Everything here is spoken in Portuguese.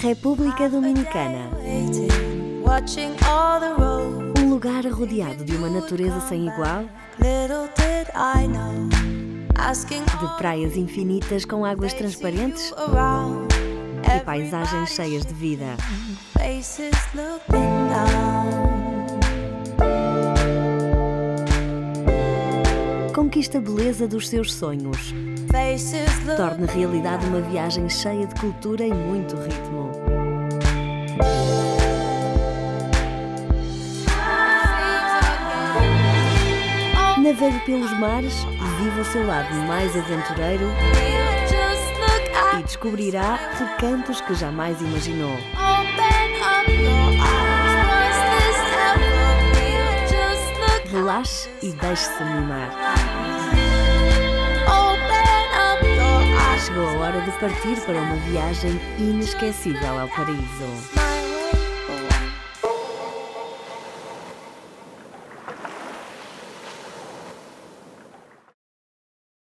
República Dominicana. Um lugar rodeado de uma natureza sem igual, de praias infinitas com águas transparentes e paisagens cheias de vida. Conquista a beleza dos seus sonhos. Torne realidade uma viagem cheia de cultura e muito ritmo. Navegue pelos mares e viva o seu lado mais aventureiro e descobrirá recantos que jamais imaginou. e deixe-se mimar. Chegou a hora de partir para uma viagem inesquecível ao paraíso.